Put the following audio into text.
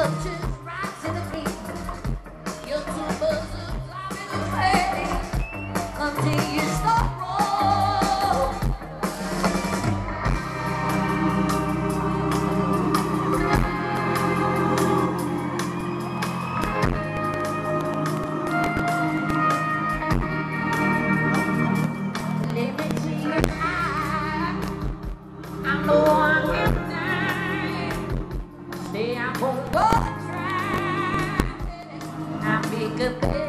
much. could.